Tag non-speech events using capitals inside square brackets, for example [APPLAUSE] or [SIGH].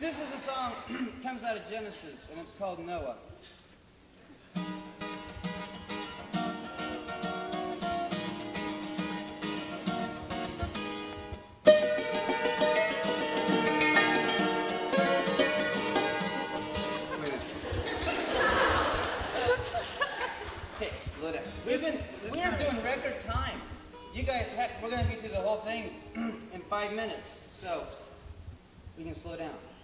This is a song [CLEARS THROAT] comes out of Genesis, and it's called Noah. Wait. Hey, slow down. We've been we're doing record time. You guys, we're gonna be through the whole thing [CLEARS THROAT] in five minutes, so we can slow down.